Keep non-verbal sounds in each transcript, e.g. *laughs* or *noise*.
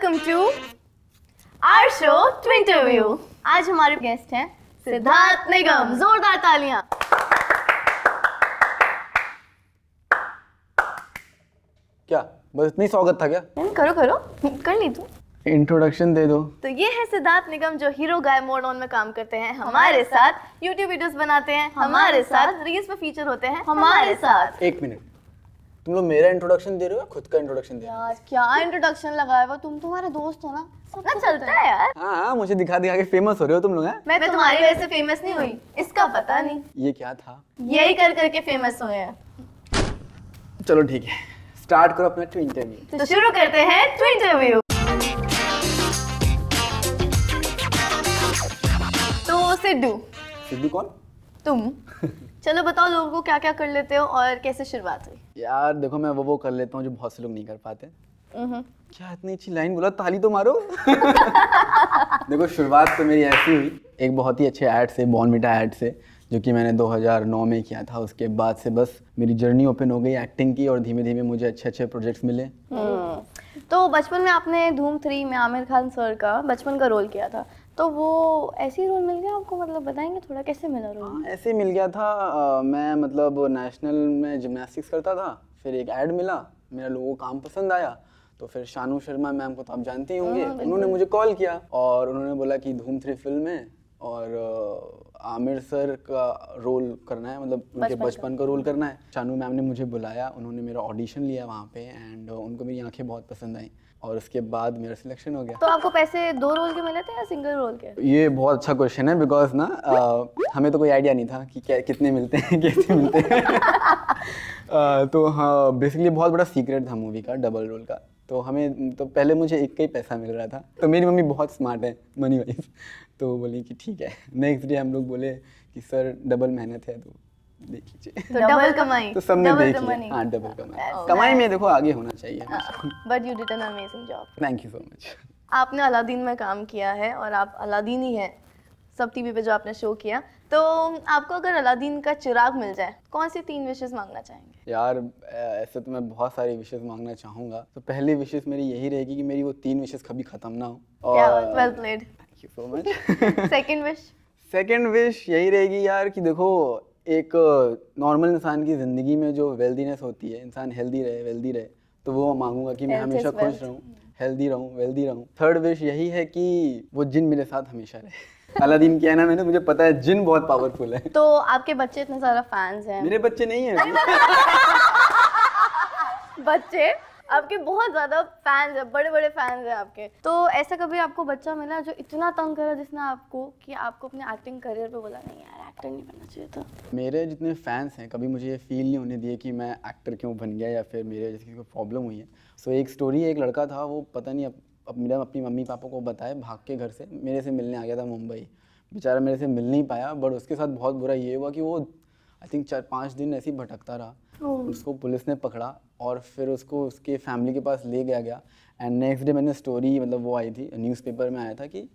Welcome to our show interview आज हमारे guest हैं सिद्धार्थ निगम जोरदार तालियाँ। क्या? बस इतना ही स्वागत था क्या? करो करो। कर ली तू। इंट्रोडक्शन दे दो। तो ये है सिद्धार्थ निगम जो हीरो गाय मोड ऑन में काम करते हैं। हमारे साथ यूट्यूब वीडियोस बनाते हैं हमारे साथ रील्स में फीचर होते हैं हमारे साथ। एक मिनट। तुम लोग मेरा इंट्रोडक्शन दे रहे हो खुद का इंट्रोडक्शन दे रहे हो? यार क्या इंट्रोडक्शन लगाया हुआ? तुम तुम्हारे दोस्त हो ना। ना चलता है यार। हाँ हाँ मुझे दिखा दिखा के फ़ेमस हो रहे हो तुम लोग हैं? मैं तुम्हारी वजह से फ़ेमस नहीं हुई। इसका पता नहीं। ये क्या था? यही कर करके फ़ेमस हुए हैं। चलो ठीक है स्टार्ट करो अपना टू इंटरव्यू तो शुरू करते हैं टू इंटरव्यू तो सिद्धू। सिद्धू कौन? तुम। *laughs* चलो बताओ लोगों को क्या क्या कर लेते हो और कैसे शुरुआत हुई? यार देखो मैं वो वो कर लेता हूँ जो बहुत से लोग नहीं कर पाते। क्या इतनी अच्छी लाइन बोला? ताली तो मारो। *laughs* देखो शुरुआत तो मेरी ऐसी हुई। एक बहुत ही अच्छे ऐड से बॉर्नविटा ऐड से जो कि मैंने 2009 में किया था। उसके बाद से बस मेरी जर्नी ओपन हो गई एक्टिंग की और धीमे धीमे मुझे अच्छे अच्छे प्रोजेक्ट्स मिले। हम्म। तो बचपन में आपने धूम थ्री में आमिर खान सर का बचपन का रोल किया था। तो वो ऐसे ही रोल मिल गया आपको? मतलब बताएँगे थोड़ा कैसे मिला रोल हाँ ऐसे ही मिल गया था। अ, मैं मतलब नेशनल में जिमनास्टिक्स करता था फिर एक ऐड मिला मेरा लोगों को काम पसंद आया तो फिर शानू शर्मा मैम को तो आप जानते ही होंगे उन्होंने मुझे कॉल किया और उन्होंने बोला कि धूम थ्री फ़िल्म है और आमिर सर का रोल करना है मतलब उनके बचपन का। रोल करना है। शानू मैम ने मुझे बुलाया उन्होंने मेरा ऑडिशन लिया वहाँ पे एंड उनको मेरी आँखें बहुत पसंद आई। और उसके बाद मेरा सिलेक्शन हो गया। तो आपको पैसे दो रोल के मिले थे या सिंगल रोल के? ये बहुत अच्छा क्वेश्चन है बिकॉज़ ना अ, हमें तो कोई आइडिया नहीं था कि क्या कितने मिलते हैं *laughs* कैसे मिलते हैं। *laughs* अ, तो हाँ बेसिकली बहुत बड़ा सीक्रेट था मूवी का डबल रोल का। तो हमें तो पहले मुझे एक का ही पैसा मिल रहा था। तो मेरी मम्मी बहुत स्मार्ट है मनी वाइज *laughs* तो बोली कि ठीक है नेक्स्ट डे हम लोग बोले कि सर डबल मेहनत है तो देख लीजिए तो डबल कमाई। तो सबने डबल देख लिया। हाँ डबल कमाई। कमाई में देखो आगे होना चाहिए but you did an amazing job thank you so much आपने अलादीन में काम किया है और आप अलादीन ही हैं सब टीवी पे जो आपने शो किया। तो आपको अगर अलादीन का चिराग मिल जाए कौन सी तीन विशेष मांगना चाहेंगे? यार ऐसे तो मैं बहुत सारी विशेष मांगना चाहूँगा। तो पहली विशेष मेरी यही रहेगी कि मेरी वो तीन विशेष कभी ख़त्म ना हो। और well played thank you so much second wish second wish यही रहेगी यार कि देखो एक नॉर्मल इंसान की ज़िंदगी में जो वेल्दीनेस होती है इंसान हेल्दी रहे वेल्दी रहे तो वो मांगूँगा कि मैं हमेशा खुश रहूँ हेल्दी रहूँ वेल्दी रहूँ। थर्ड विश यही है कि वो जिन मेरे साथ हमेशा रहे। *laughs* अलादीन किया है ना मैंने मुझे पता है जिन बहुत पावरफुल है। तो आपके बच्चे इतने सारा फैंस हैं? मेरे बच्चे नहीं है। *laughs* बच्चे? आपके बहुत ज़्यादा फैंस है बड़े बड़े फैंस हैं आपके। तो ऐसा कभी आपको बच्चा मिला जो इतना तंग करा जिसने आपको कि आपको अपने एक्टिंग करियर पे बोला नहीं यार एक्टर नहीं बनना चाहिए था मेरे जितने फैंस हैं कभी मुझे ये फील नहीं होने दिए कि मैं एक्टर क्यों बन गया या फिर मेरे जैसे कोई प्रॉब्लम हुई है। सो so, एक स्टोरी एक लड़का था वो पता नहीं अब, मेरा अपनी मम्मी पापा को बताए भाग के घर से मेरे से मिलने आ गया था मुंबई। बेचारा मेरे से मिल नहीं पाया बट उसके साथ बहुत बुरा ये हुआ कि वो आई थिंक चार पाँच दिन ऐसे ही भटकता रहा। उसको पुलिस ने पकड़ा और फिर उसको उसके फैमिली के पास ले गया गया। एंड नेक्स्ट डे मैंने स्टोरी मतलब वो आई थी न्यूज़पेपर में आया था कि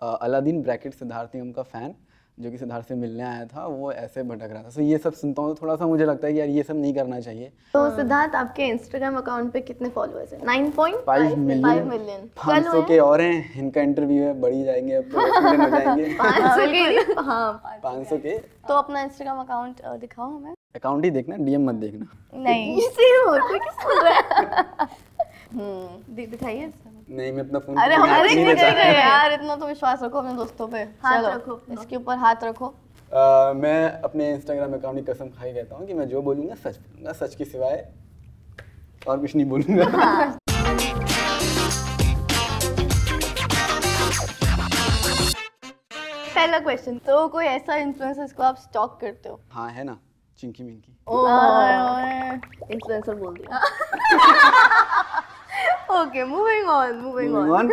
अलादीन ब्रैकेट सिद्धार्थ निगम का फ़ैन जो कि सिद्धार्थ से मिलने आया था वो ऐसे भटक रहा था। सो so, ये सब सुनता हूँ तो थोड़ा सा मुझे लगता है कि यार ये सब नहीं करना चाहिए। तो सिद्धार्थ आपके इंस्टाग्राम अकाउंट पे कितने फॉलोअर्स हैं? 9.5 फाइव मिलियन पाँच सौ के और हैं इनका इंटरव्यू है बढ़ी जाएँगे अब तो *laughs* पाँच सौ के? *laughs* हाँ पाँच सौ के। तो अपना इंस्टाग्राम अकाउंट दिखाओ हमें। अकाउंट ही देखना डीएम मत देखना। नहीं। *laughs* इसे और कोई किस सुन रहा है? हम्म दि- दिखाइए नहीं मैं अपना फ़ोन अरे हमारे नहीं देता। यार *laughs* इतना तो विश्वास रखो अपने दोस्तों पे। हाथ रखो इसके ऊपर हाथ रखो। मैं अपने इंस्टाग्राम अकाउंट की कसम खाई कहता हूँ कि मैं जो बोलूँगा सच बोलूँगा सच के सिवाय और कुछ नहीं बोलूँगा। पहला क्वेश्चन तो कोई ऐसा इन्फ्लुएंसर जिसको आप स्टॉक करते हो? हाँ है ना। चिंकी मिंकी इन्फ्लुएंसर बोल दिया okay moving on moving on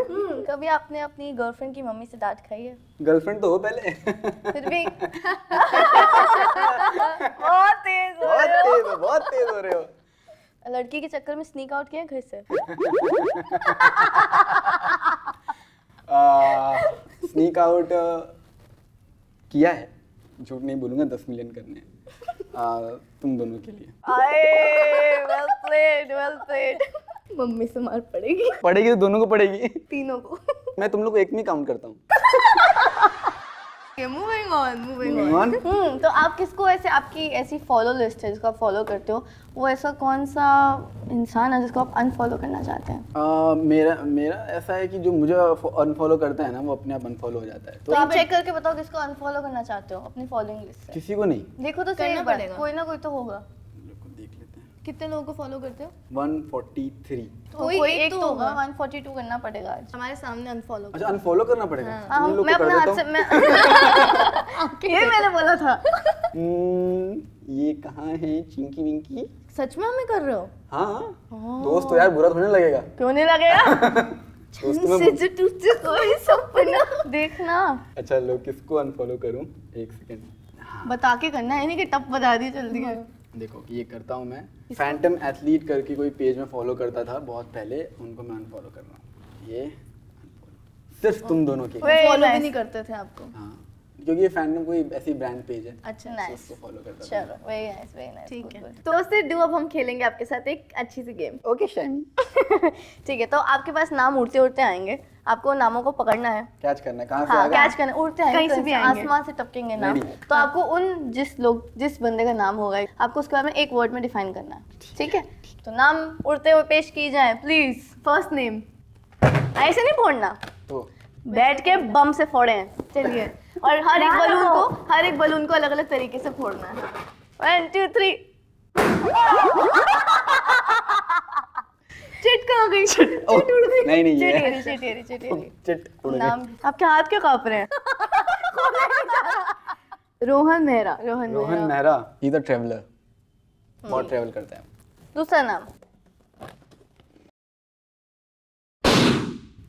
कभी आपने अपनी गर्लफ्रेंड की मम्मी से डांट खाई है गर्लफ्रेंड तो हो पहले फिर भी बहुत तेज हो बहुत तेज हो बहुत तेज हो रहे हो लड़की के चक्कर में स्नीक आउट किया है घर से स्नीक आउट किया है झूठ नहीं बोलूँगा दस मिलियन करने हैं। तुम दोनों के लिए। आए played, well played. मम्मी से मार पड़ेगी। पड़ेगी तो दोनों को पड़ेगी। तीनों को। मैं तुम लोग को एक में काउंट करता हूँ। मूविंग ऑन मूविंग ऑन हम्म तो आप किसको ऐसे आपकी ऐसी फॉलो लिस्ट है जिसको आप फॉलो करते हो? वो ऐसा कौन सा इंसान है जिसको आप अनफॉलो करना चाहते हैं? uh, मेरा मेरा ऐसा है कि जो मुझे अनफॉलो करता है ना वो अपने आप अनफॉलो हो जाता है। तो तो आप चेक करके बताओ किसको अनफॉलो करना चाहते हो अपनी फॉलोइंग लिस्ट से? किसी को नहीं। देखो तो सही। कोई ना कोई तो होगा। कितने लोगों को फॉलो करते हो? 143 तो कोई कोई एक एक तो तो होगा। होगा। 142 करना पड़ेगा आज। हमारे सामने अनफॉलो अच्छा अनफॉलो करना पड़ेगा? हाँ, लोग मैं अपने हाथ से मैं *laughs* *laughs* ये मैंने बोला था। *laughs* हम्म, ये कहाँ है चिंकी विंकी? सच में हमें कर रहे हो? हाँ। दोस्त तो यार बुरा थोड़ी लगेगा। क्यों नहीं लगेगा? दोस्त तो देखना। अच्छा लो किसको अनफॉलो करूँ? एक सेकंड बता के करना है नहीं कि टप बता दी जल्दी। देखो ये करता हूँ मैं। फैंटम एथलीट करके कोई पेज में फॉलो करता था बहुत पहले उनको मैं अनफॉलो कर रहा हूँ। ये। सिर्फ़ तुम दोनों के। फॉलो भी नहीं करते थे आपको। हाँ। क्योंकि ये फैंटम कोई ऐसी ब्रांड पेज है। अच्छा नाइस उसको फॉलो करता चलो वेरी नाइस वेरी नाइस ठीक है। तो उससे डू अब हम खेलेंगे आपके साथ एक अच्छी सी गेम ओके शैमी ठीक है तो आपके पास नाम उड़ते उड़ते आएँगे। आपको नामों को पकड़ना है। कैच करना है। कहाँ से हाँ आएगा? कैच करना उड़ते आएँगे कहीं से भी आएँगे। आसमान से टपकेंगे नाम। तो आपको उन जिस लोग जिस बंदे का नाम होगा आपको उसके बारे में एक वर्ड में डिफाइन करना है। ठीक है। तो नाम उड़ते हुए पेश की जाए। प्लीज़ फ़र्स्ट नेम ऐसे नहीं फोड़ना। तो बैठ के बम से फोड़े। हैं चलिए। और हर एक बलून को हर एक बलून को अलग अलग तरीके से फोड़ना है। वन टू थ्री चिट कहाँ गई? चिट उड़ गई। नहीं, नहीं, ये- चिट एरी चिट एरी चिट एरी चिट उड़ नाम आपके हाथ क्यों काँप रहे हैं? रोहन मेहरा रोहन रोहन मेहरा। मेहरा ही द ट्रेवलर बहुत ट्रेवल करते हैं। दूसरा नाम।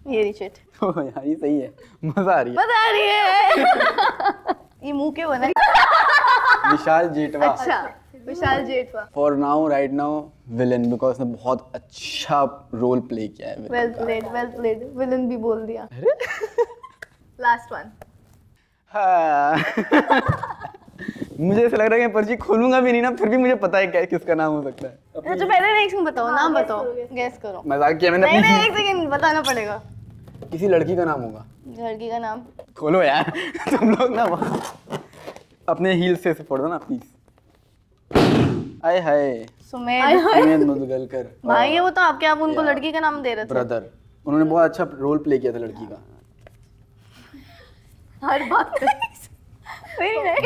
ये रही चिट *laughs* ओह, यार ये सही है। मज़ा आ रही है। बता रही है। *laughs* ये मुँह के बना विशाल जेठवा। अच्छा Vishal Jethwa. For now right now villain because उसने बहुत अच्छा रोल प्ले किया है well played well played villain भी बोल दिया। लास्ट वन *laughs* हाँ। मुझे ऐसा लग रहा है कि मैं पर्ची खोलूँगा भी नहीं ना फिर भी मुझे पता है क्या किसका नाम हो सकता है। अच्छा पहले नेक्स्ट में बताओ नाम बताओ गेस करो। मज़ाक किया मैंने नहीं नहीं एक सेकंड बताना पड़ेगा। किसी लड़की का नाम होगा। लड़की का नाम? खोलो यार *laughs* तुम लोग ना अपने हील से ऐसे फोड़ दो ना प्लीज़ आय हाय। सुमेध सुमेध मुदगलकर। भाई ये वो तो आपके आप उनको लड़की का नाम दे रहे थे। ब्रदर उन्होंने बहुत अच्छा रोल प्ले किया था लड़की का। हर बात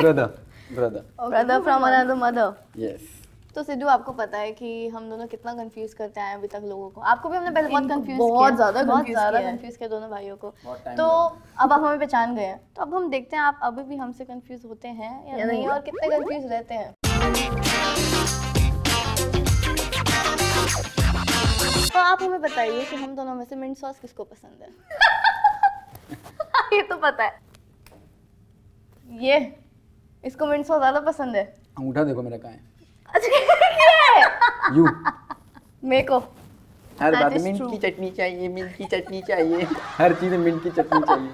brother brother brother from another mother yes तो सिद्धू आपको पता है कि हम दोनों कितना कंफ्यूज करते आए हैं अभी तक लोगों को। आपको भी हमने पहले बहुत कंफ्यूज बहुत ज़्यादा बहुत ज़्यादा किया कंफ्यूज किया दोनों भाइयों को। तो अब आप हमें पहचान गए हैं। तो अब हम देखते हैं आप अभी भी हमसे कंफ्यूज होते हैं या नहीं। और कितने कंफ्यूज रहते हैं। तो आप हमें बताइए कि हम दोनों में से मिंट सॉस किसको पसंद है? *laughs* ये तो पता है। ये इसको मिंट सॉस ज़्यादा पसंद है? अंगूठा देखो मेरा कहाँ है। अच्छा यू मेरे को। हर बात मिंट की चटनी चाहिए मिंट की चटनी चाहिए। हर चीज़ में मिंट की चटनी चाहिए।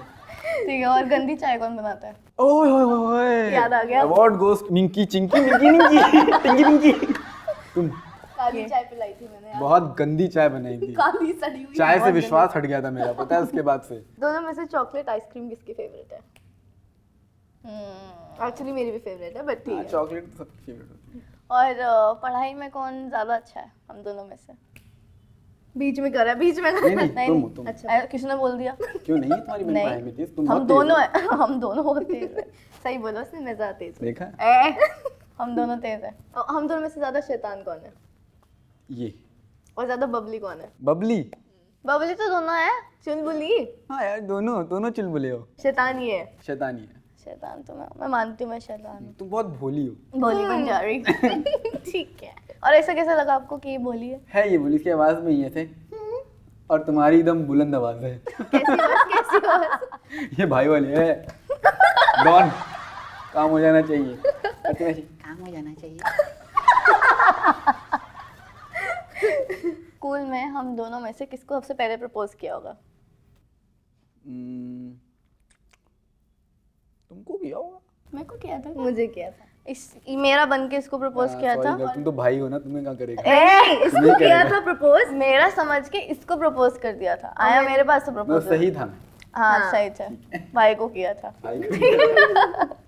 ठीक है और गंदी चाय कौन बनाता है? ओए ओए ओए याद आ गया। Award goes Minki Chinki Minki Minki Tinki Minki. तुम। काली चाय पिलाई थी मैंने बहुत गंदी चाय बनाई थी। काली सड़ी हुई। चाय से विश्वास हट गया था मेरा पता है उसके बाद से। दोनों में से चॉकलेट आइसक्रीम किसकी फेवरेट है? एक्चुअली मेरी भी फेवरेट है बट ठीक है चॉकलेट तो सबकी फेवरेट होती है। और पढ़ाई में कौन ज़्यादा अच्छा है हम दोनों में से? बीच में करा बीच में नहीं नहीं नहीं तुम तुम अच्छा किसने बोल दिया? क्यों नहीं? तुम्हारी बहन पढ़ाई में थी तुम हम तेज। दोनों हैं। *laughs* हम दोनों बहुत तेज हैं। सही बोलो उसने मैं ज़्यादा तेज देखा? ए, हम दोनों तेज हैं। हम दोनों में से ज़्यादा शैतान कौन है? ये। और ज़्यादा बबली कौन है? बबली? बबली तो दोनों है चुलबुली। हाँ यार दोनों दोनों चिलबुले हो। शैतान ये है। शैतानी है। शैतान तो मैं मैं मानती हूँ मैं शैतान हूँ। तुम बहुत भोली हो। भोली बन जा रही *laughs* ठीक है। और ऐसा कैसा लगा आपको कि ये भोली है? है ये बोली इसकी आवाज़ में ये थे। और तुम्हारी एकदम बुलंद आवाज़ है। कैसी आवाज़ कैसी आवाज़ *laughs* ये भाई वाली है। डॉन काम हो जाना चाहिए। *laughs* काम हो जाना चाहिए। स्कूल में हम दोनों में से किसको सबसे पहले प्रपोज किया होगा? हम्म, तुमको किया होगा? मेरे को किया था। मुझे किया था। इस मेरा बन के इसको प्रपोज किया था। तुम तो भाई हो ना तुम्हें क्या करेगा? ए, इसको किया था प्रपोज मेरा समझ के इसको प्रपोज कर दिया था। आया मेरे पास तो मतलब प्रपोज सही था। हाँ सही था। भाई को *laughs* किया था।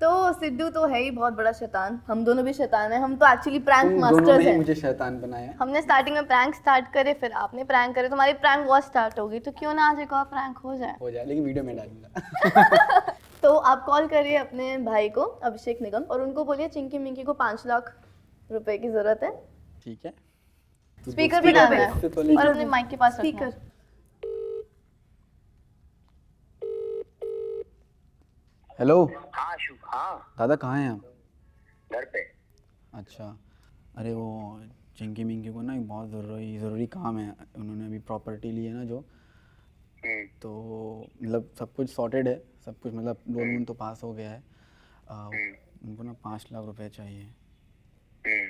तो सिद्धू तो है ही बहुत बड़ा शैतान। हम दोनों भी शैतान हैं। हम तो एक्चुअली प्रैंक मास्टर्स हैं मुझे शैतान बनाया। हमने स्टार्टिंग में प्रैंक स्टार्ट करे फिर आपने प्रैंक करे। तुम्हारी प्रैंक वॉच स्टार्ट होगी। तो क्यों ना आज एक और प्रैंक हो जाए? हो जाए लेकिन वीडियो में डालूँगा। *laughs* आप कॉल करिए अपने भाई को अभिषेक निगम और उनको बोलिए चिंकी मिंकी को पाँच लाख रुपए की ज़रूरत है। ठीक है। स्पीकर पे। speaker डालना तो है और अपने माइक के पास स्पीकर। हेलो। हाँ हाँ। दादा कहाँ हैं आप? घर पे। अच्छा। अरे वो चिंकी मिंकी को ना एक बहुत ज़रूरी ज़रूरी काम है। उन्होंने अभी प्रॉपर्टी ली है ना जो तो मतलब सब कुछ सॉर्टेड है सब कुछ मतलब लोन वोन तो पास हो गया है। आ, उनको ना पाँच लाख रुपए चाहिए। हम्म।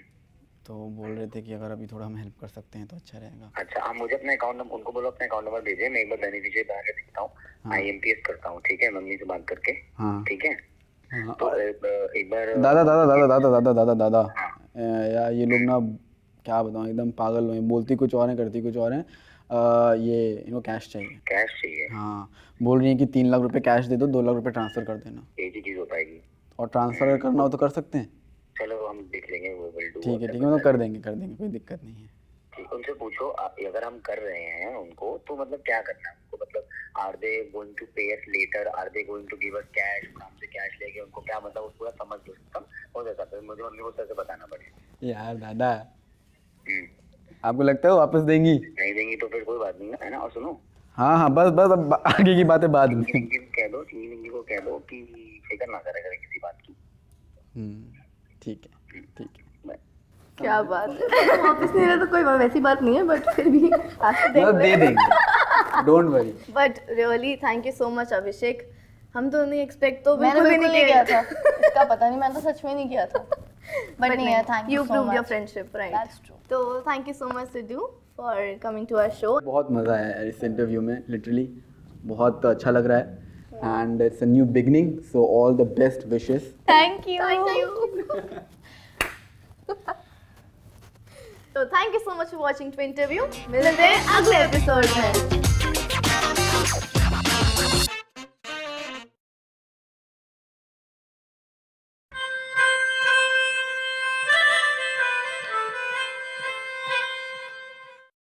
तो बोल रहे थे कि अगर अभी थोड़ा हम हेल्प कर सकते हैं तो अच्छा रहेगा। अच्छा आप मुझे अपना अकाउंट नंबर उनको बोलो अपना अकाउंट नंबर भेजिए मैं एक बार बेनिफिशियरी बना के देखता हूँ। आई एम पी एस करता हूँ ठीक है? मम्मी से बात करके हाँ। ठीक है? हाँ। तो एक बार दादा दादा दादा दादा दादा दादा दादा। यार ये लोग ना क्या बताऊँ एकदम पागल हुए हैं बोलती कुछ और है करती कुछ और है। ये इनको कैश चाहिए। कैश चाहिए। हाँ। बोल रही है कि तीन लाख रुपए कैश दे दो दो लाख रुपए ट्रांसफ़र कर देना। चीज़ हो पाएगी। और ट्रांसफ़र करना हो तो कर सकते हैं। चलो हम देख लेंगे वो विल डू ठीक है ठीक है मतलब कर देंगे कर देंगे कोई दिक्कत नहीं है। ठीक उनसे पूछो अगर हम कर रहे हैं उनको तो मतलब क्या करना है उनको? मतलब are they going to pay us later are they going to give us cash काम से कैश लेके उनको क्या मतलब वो पूरा समझ लो सिस्टम हो जाता है मुझे मम्मी को सर से बताना पड़ेगा। यार दादा। हम्म, आपको लगता है वो वापस देंगी? नहीं देंगी तो फिर कोई बात नहीं है ना? और सुनो। हाँ हाँ बस बस अब आगे की बातें बाद में। कह दो को कह दो कि फ़िक्र ना करे करे किसी बात की। हम्म, ठीक है ठीक है। क्या बात है? वापस नहीं रहा तो कोई वैसी बात नहीं है बट फिर भी तो दे देंगे। Don't worry but really thank you so much Abhishek हम तो नहीं एक्सपेक्ट तो मैंने बिल्कुल भी नहीं किया था। इसका पता नहीं मैंने तो सच में नहीं किया था। *laughs* बट नहीं thank you you prove your friendship right That's true. तो thank you so much Sidhu for coming to our show बहुत मज़ा आया इस इंटरव्यू में लिटरली बहुत अच्छा लग रहा है. And it's a new beginning so all the best wishes thank you तो thank you so much for watching to interview मिलते हैं अगले एपिसोड में.